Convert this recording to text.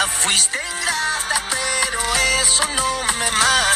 Fuiste ingrata, pero eso no me mata.